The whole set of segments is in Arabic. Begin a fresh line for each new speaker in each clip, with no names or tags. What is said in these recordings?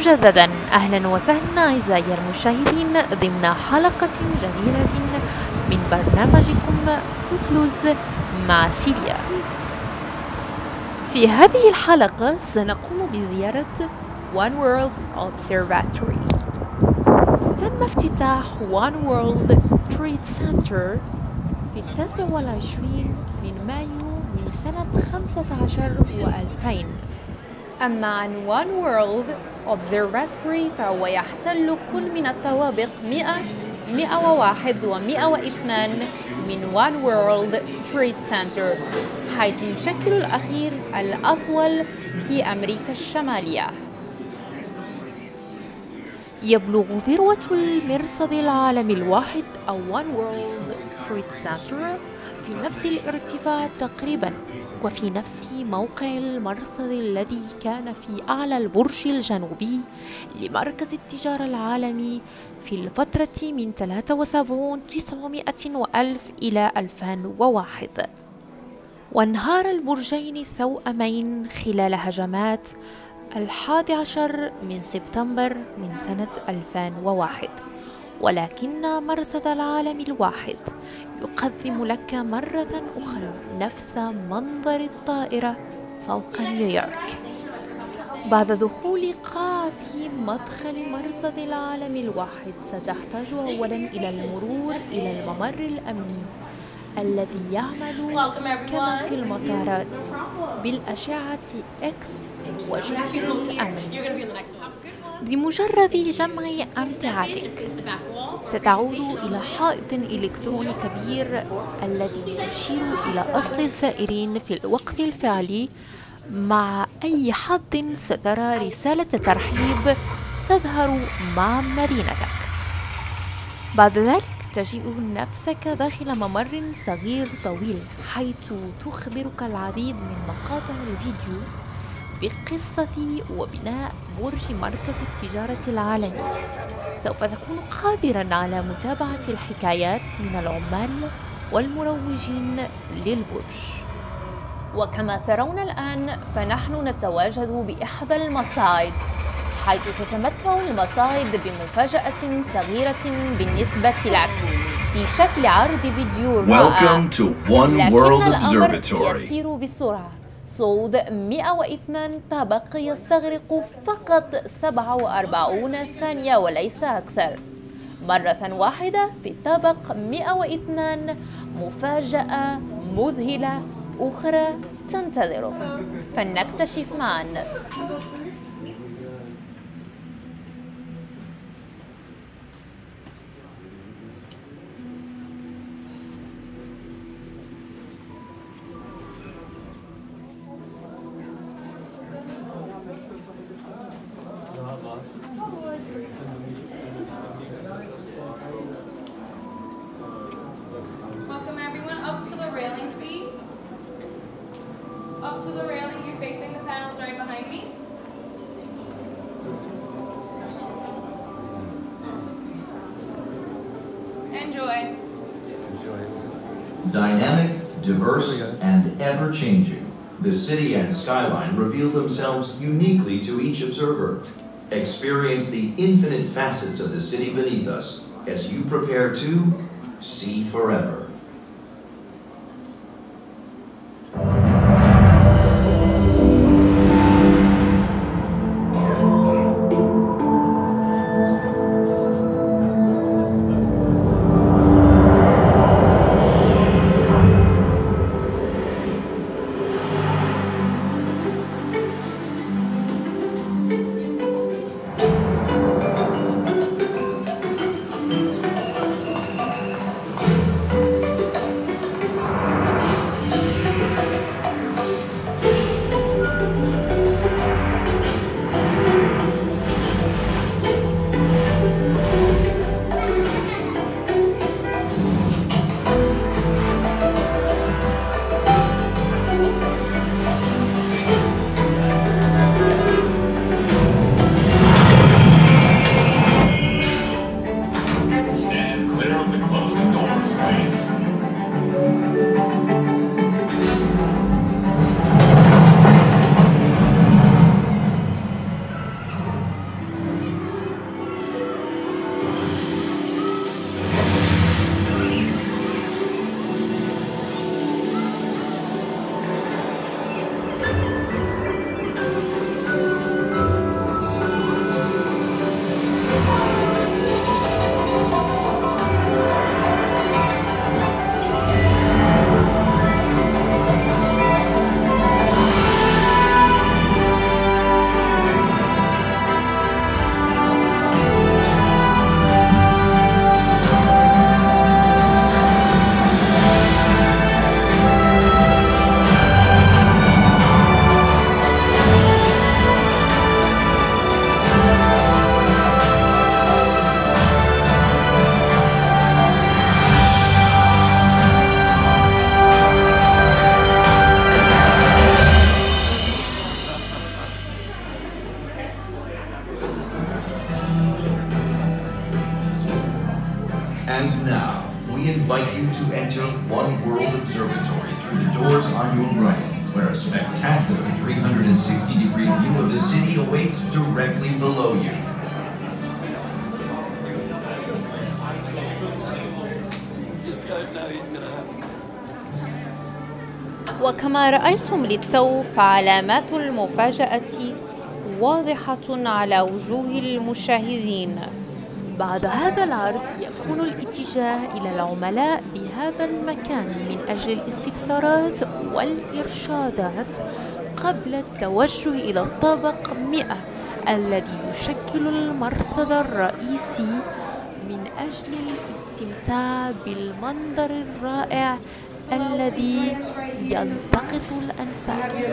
مجددا. أهلا وسهلا أعزائي المشاهدين ضمن حلقة جديدة من برنامجكم فوتلوز مع سيليا. في هذه الحلقة سنقوم بزيارة One World Observatory. تم افتتاح One World Trade Center في التاسع والعشرين من مايو من سنة 15 و2000 أما عن One World Observatory فهو يحتل كل من الطوابق 100 101 و 102 من One World Trade Center حيث يشكل الأخير الأطول في أمريكا الشمالية. يبلغ ذروة المرصد العالمي الواحد أو One World Trade Center في نفس الارتفاع تقريبا وفي نفس موقع المرصد الذي كان في أعلى البرج الجنوبي لمركز التجارة العالمي في الفترة من 73 900 وألف إلى 2001 وانهار البرجين الثوأمين خلال هجمات الحادي عشر من سبتمبر من سنة 2001 ولكن مرصد العالم الواحد يقدم لك مرة أخرى نفس منظر الطائرة فوق نيويورك. بعد دخول قاعة مدخل مرصد العالم الواحد ستحتاج أولا إلى المرور إلى الممر الأمني الذي يعمل كما في المطارات بالأشعة إكس وجسر الأمن بمجرد جمع أمتعتك. ستعود إلى حائط إلكتروني كبير الذي يشير إلى أصل الزائرين في الوقت الفعلي. مع أي حد سترى رسالة ترحيب تظهر مع مدينتك بعد ذلك تجد نفسك داخل ممر صغير طويل حيث تخبرك العديد من مقاطع الفيديو. بقصة وبناء برج مركز التجارة العالمي. سوف تكون قادرا على متابعة الحكايات من العمال والمروجين للبرج. وكما ترون الآن فنحن نتواجد بإحدى المصاعد حيث تتمتع المصاعد بمفاجأة صغيرة بالنسبة لك. في شكل عرض فيديو رائع لكن الأمر. يسير بسرعة. صعود 102 طابق يستغرق فقط 47 ثانية وليس أكثر. مرة واحدة في الطابق 102 مفاجأة مذهلة أخرى تنتظرك فلنكتشف معا.
Up to the railing, you're facing the panels right behind me. Enjoy.
Dynamic, diverse, and ever changing, the city and skyline reveal themselves uniquely to each observer. Experience the infinite facets of the city beneath us as you prepare to see forever.
وكما رأيتم للتو فعلامات المفاجأة واضحة على وجوه المشاهدين. بعد هذا العرض يكون الاتجاه إلى العملاء بهذا المكان من أجل الاستفسارات والإرشادات قبل التوجه إلى الطابق 100 الذي يشكل المرصد الرئيسي لأجل الاستمتاع بالمنظر الرائع الذي يلتقط الأنفاس.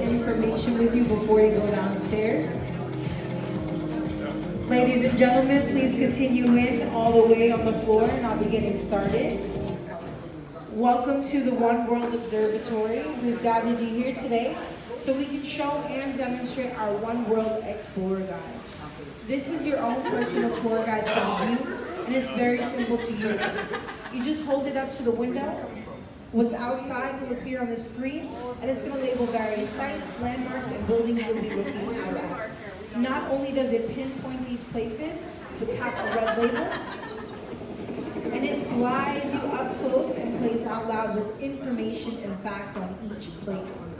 Information with you before you go downstairs. Ladies and gentlemen, please continue in all the way on the floor and I'll be getting started. Welcome to the One World Observatory. We've gathered you here today so we can show and demonstrate our One World Explorer Guide. This is your own personal tour guide for you, and it's very simple to use. You just hold it up to the window. What's outside will appear on the screen, and it's going to label various sites, landmarks, and buildings you'll be looking out at. Not only does it pinpoint these places, but tap a red label, and it flies you up close and plays out loud with information and facts on each place.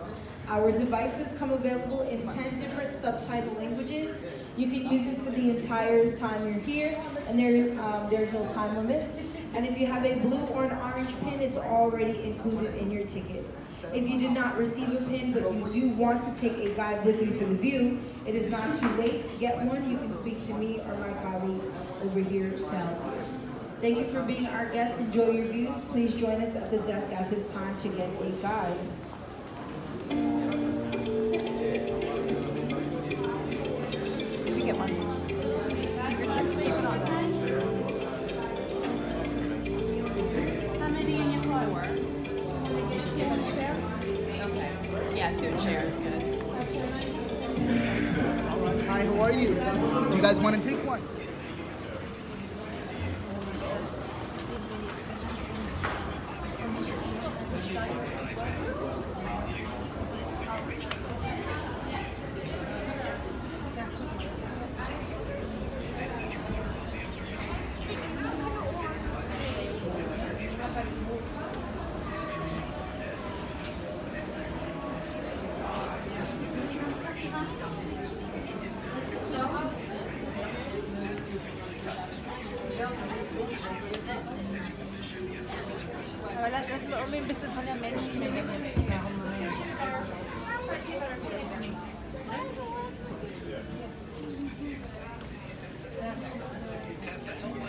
Our devices come available in 10 different subtitle languages. You can use it for the entire time you're here, and there, um, there's no time limit. And if you have a blue or an orange pin, it's already included in your ticket. If you did not receive a pin, but you do want to take a guide with you for the view, it is not too late to get one. You can speak to me or my colleagues over here to help. Thank you for being our guest. Enjoy your views. Please join us at the desk at this time to get a guide.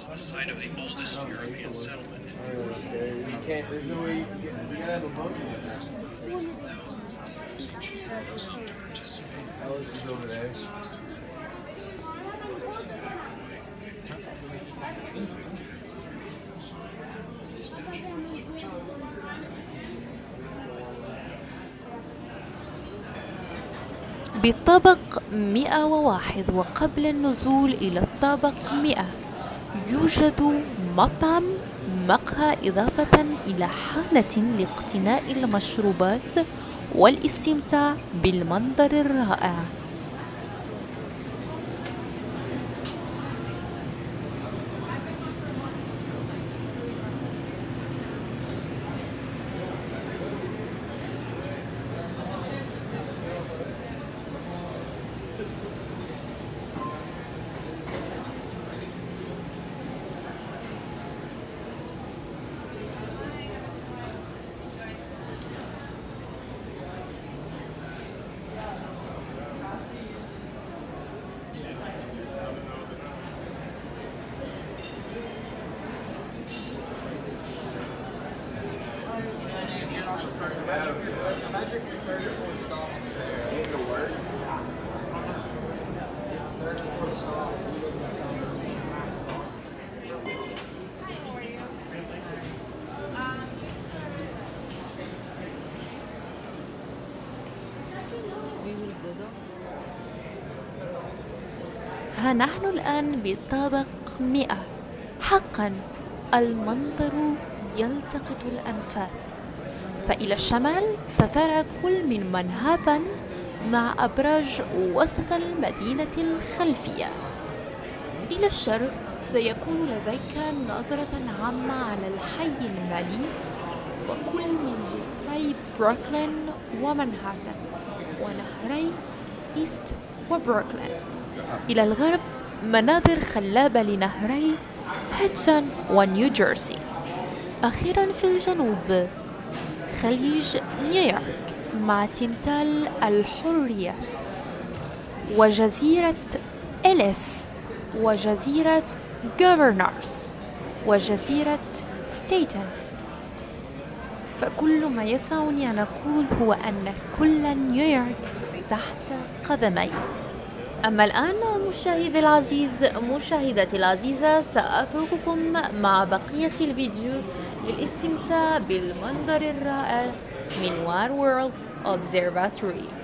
is the site of the oldest European settlement in
Okay, you can't, there's no way you can you gotta have a in there. How is it over there?
بالطابق 101 وقبل النزول إلى الطابق 100 يوجد مطعم مقهى إضافة إلى حانة لاقتناء المشروبات والاستمتاع بالمنظر الرائع. نحن الآن بالطابق 100 حقا المنظر يلتقط الأنفاس. فإلى الشمال سترى كل من منهاتن مع أبراج وسط المدينة الخلفية. إلى الشرق سيكون لديك نظرة عامة على الحي المالي وكل من جسري بروكلين ومنهاتن ونهري إيست وبروكلين. إلى الغرب مناظر خلابة لنهري هيدسون ونيوجيرسي. أخيرا في الجنوب خليج نيويورك مع تمثال الحرية وجزيرة إليس وجزيرة جوفرنورز وجزيرة ستيتن. فكل ما يسعني أن أقول هو أن كل نيويورك تحت قدميك. أما الآن مشاهدي العزيز مشاهدتي العزيزة سأترككم مع بقية الفيديو للاستمتاع بالمنظر الرائع من One World Observatory.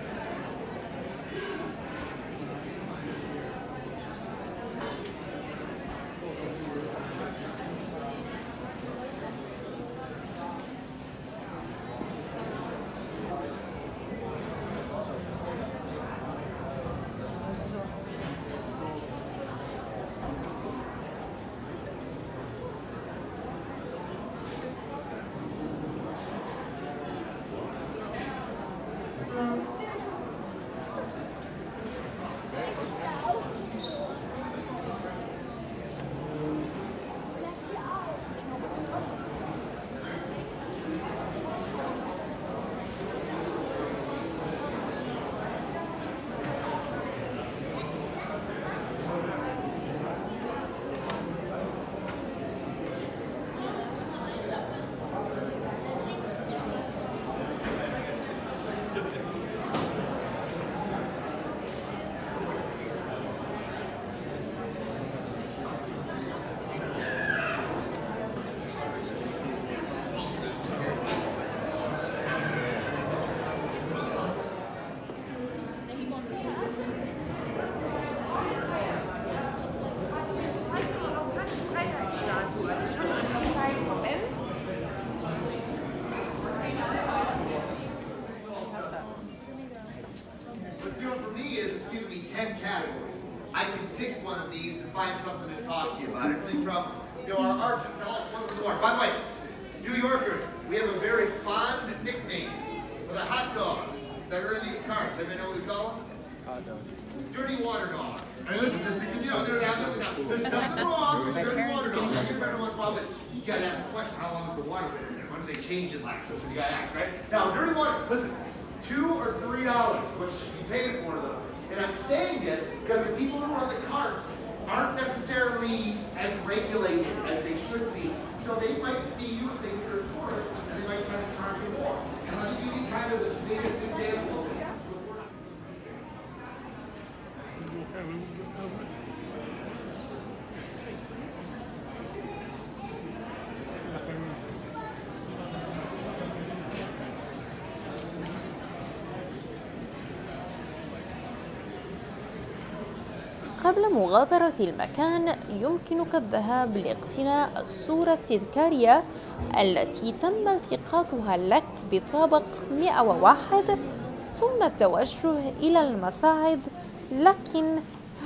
There's nothing wrong with dirty water. No, I get every once in a while, but you gotta ask the question, how long has the water been in there? When do they change it like? So you gotta ask, right? Now, dirty water, listen, two or three dollars, what you should be paying for one of those. And I'm saying this because the people who run the carts aren't necessarily as regulated as they should be. So they might see you and think you're a tourist, and they might try to charge you more. And let me give you kind of the biggest example of this.
قبل مغادرة المكان يمكنك الذهاب لاقتناء الصورة التذكارية التي تم التقاطها لك بطابق 101 ثم التوجه إلى المصاعد لكن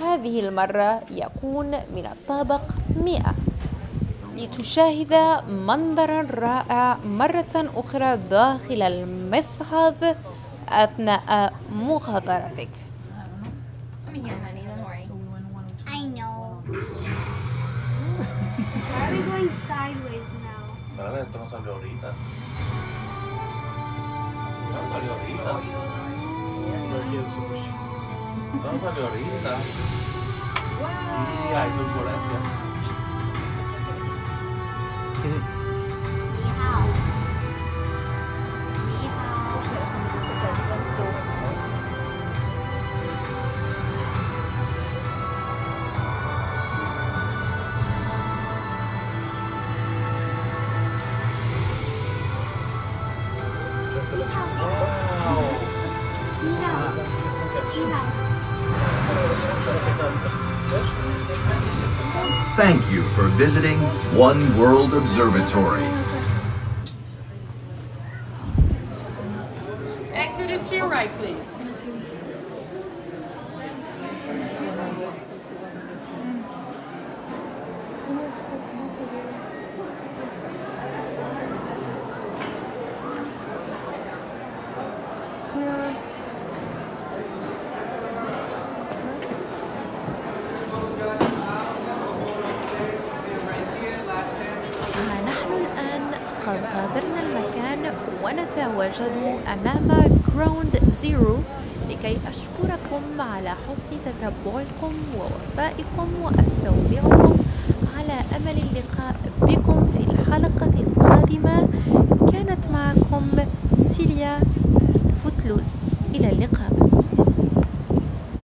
هذه المرة يكون من الطابق 100 لتشاهد منظرا رائع مرة أخرى داخل المصعد أثناء مغادرتك.
I know. Why are we going sideways now?
Dale, esto no salió ahorita. No salió ahorita. No salió ahorita. Y hay turbulencia.
Thank you for visiting One World Observatory.
ونتواجد أمام Ground Zero لكي أشكركم على حسن تتبعكم ووفائكم وأستودعكم على أمل اللقاء بكم في الحلقة القادمة. كانت معكم سيليا فوتلوس. إلى اللقاء.